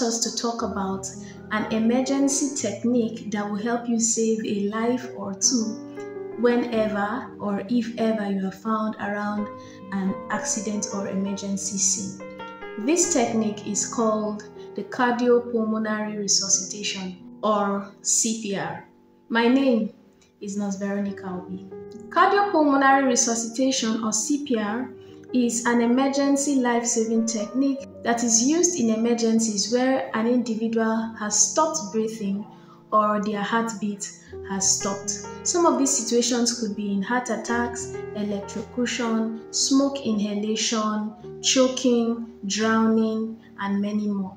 want us to talk about an emergency technique that will help you save a life or two whenever or if ever you are found around an accident or emergency scene. This technique is called the cardiopulmonary resuscitation or CPR. My name is Nurse Veronica Obi. Cardiopulmonary resuscitation or CPR is an emergency life-saving technique that is used in emergencies where an individual has stopped breathing or their heartbeat has stopped. Some of these situations could be in heart attacks, electrocution, smoke inhalation, choking, drowning, and many more.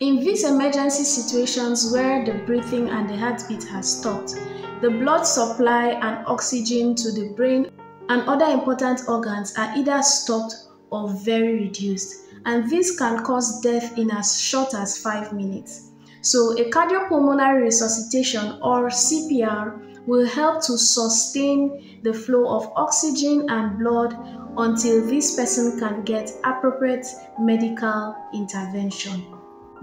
In these emergency situations where the breathing and the heartbeat has stopped, the blood supply and oxygen to the brain and other important organs are either stopped or very reduced, and this can cause death in as short as 5 minutes. So, a cardiopulmonary resuscitation or CPR will help to sustain the flow of oxygen and blood until this person can get appropriate medical intervention.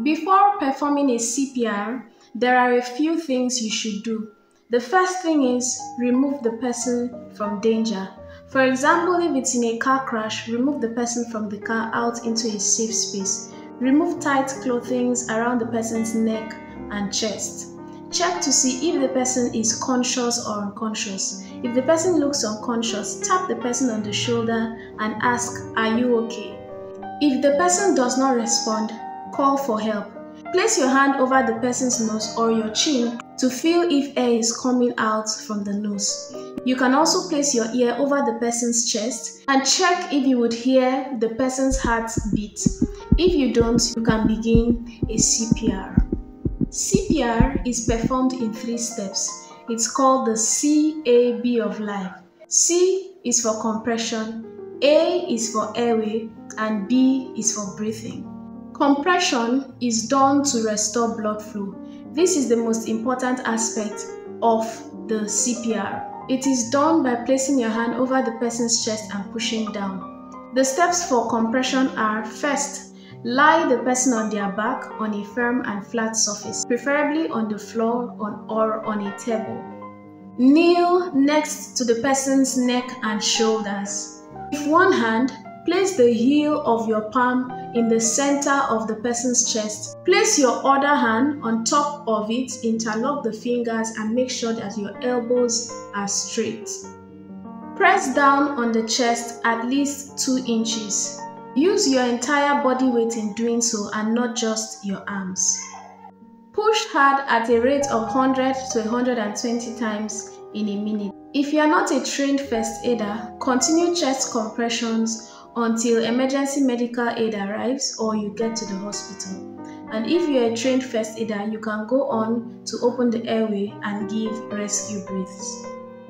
Before performing a CPR, there are a few things you should do. The first thing is remove the person from danger. For example, if it's in a car crash, remove the person from the car out into a safe space. Remove tight clothing around the person's neck and chest. Check to see if the person is conscious or unconscious. If the person looks unconscious, tap the person on the shoulder and ask, Are you okay? If the person does not respond, call for help. Place your hand over the person's nose or your chin to feel if air is coming out from the nose. You can also place your ear over the person's chest and check if you would hear the person's heart beat. If you don't, you can begin a CPR. CPR is performed in three steps. It's called the CAB of life. C is for compression, A is for airway, and B is for breathing. Compression is done to restore blood flow. This is the most important aspect of the CPR. It is done by placing your hand over the person's chest and pushing down. The steps for compression are first, lie the person on their back on a firm and flat surface, preferably on the floor or on a table. Kneel next to the person's neck and shoulders. With one hand, Place the heel of your palm in the center of the person's chest. Place your other hand on top of it, interlock the fingers, and make sure that your elbows are straight. Press down on the chest at least 2 inches. Use your entire body weight in doing so and not just your arms. Push hard at a rate of 100 to 120 times in a minute. If you are not a trained first aider, continue chest compressions until emergency medical aid arrives or you get to the hospital. And if you're a trained first aider, you can go on to open the airway and give rescue breaths.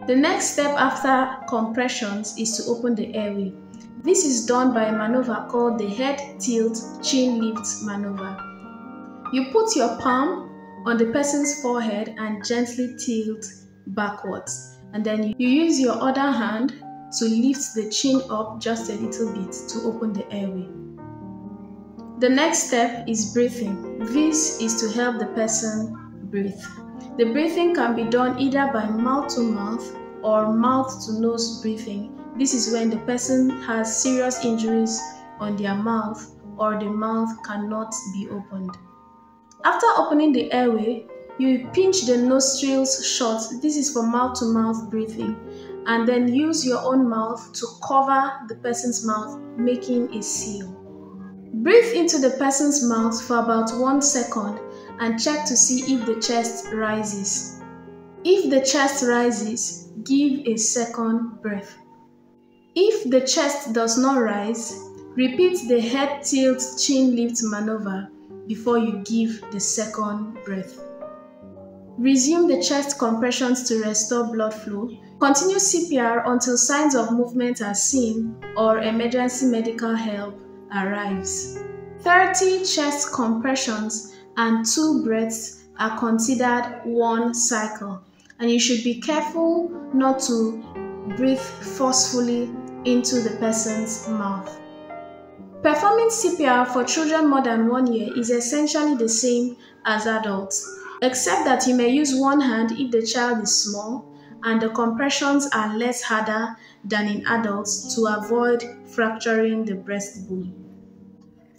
The next step after compressions is to open the airway. This is done by a maneuver called the head tilt chin lift maneuver. You put your palm on the person's forehead and gently tilt backwards. And then you use your other hand to lift the chin up just a little bit to open the airway. The next step is breathing. This is to help the person breathe. The breathing can be done either by mouth to mouth or mouth to nose breathing. This is when the person has serious injuries on their mouth or the mouth cannot be opened. After opening the airway, you pinch the nostrils shut. This is for mouth to mouth breathing and then use your own mouth to cover the person's mouth, making a seal. Breathe into the person's mouth for about one second and check to see if the chest rises. If the chest rises, give a second breath. If the chest does not rise, repeat the head tilt chin lift maneuver before you give the second breath. Resume the chest compressions to restore blood flow Continue CPR until signs of movement are seen or emergency medical help arrives. 30 chest compressions and 2 breaths are considered one cycle, and you should be careful not to breathe forcefully into the person's mouth. Performing CPR for children more than one year is essentially the same as adults, except that you may use one hand if the child is small and the compressions are less harder than in adults to avoid fracturing the breastbone.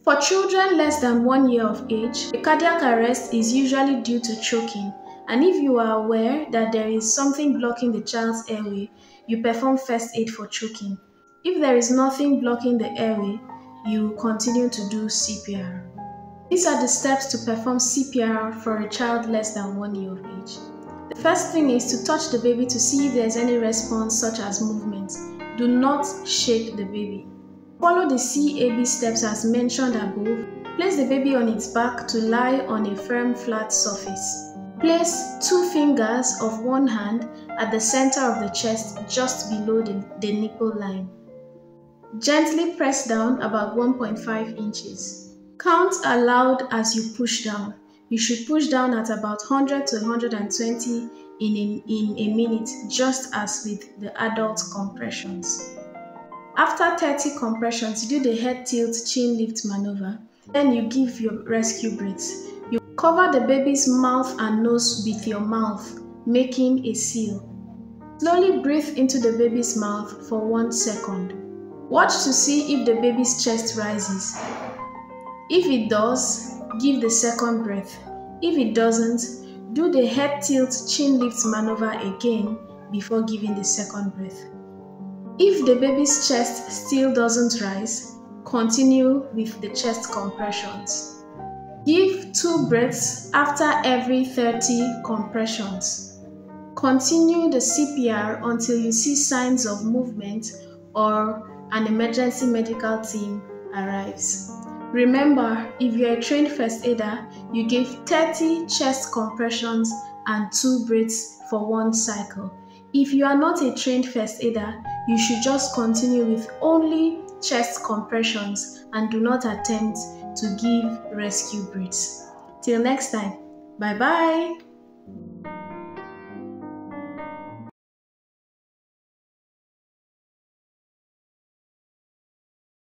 For children less than one year of age, a cardiac arrest is usually due to choking, and if you are aware that there is something blocking the child's airway, you perform first aid for choking. If there is nothing blocking the airway, you continue to do CPR. These are the steps to perform CPR for a child less than one year of age. The first thing is to touch the baby to see if there's any response such as movement. Do not shake the baby. Follow the CAB steps as mentioned above. Place the baby on its back to lie on a firm flat surface. Place two fingers of one hand at the center of the chest just below the, the nipple line. Gently press down about 1.5 inches. Count aloud as you push down. You should push down at about 100 to 120 in a, in a minute, just as with the adult compressions. After 30 compressions, do the head tilt chin lift maneuver. Then you give your rescue breaths. You cover the baby's mouth and nose with your mouth, making a seal. Slowly breathe into the baby's mouth for one second. Watch to see if the baby's chest rises. If it does, give the second breath. If it doesn't, do the head tilt chin lift maneuver again before giving the second breath. If the baby's chest still doesn't rise, continue with the chest compressions. Give two breaths after every 30 compressions. Continue the CPR until you see signs of movement or an emergency medical team arrives. Remember, if you're a trained first aider, you give 30 chest compressions and 2 breaths for one cycle. If you are not a trained first aider, you should just continue with only chest compressions and do not attempt to give rescue breaths. Till next time, bye bye.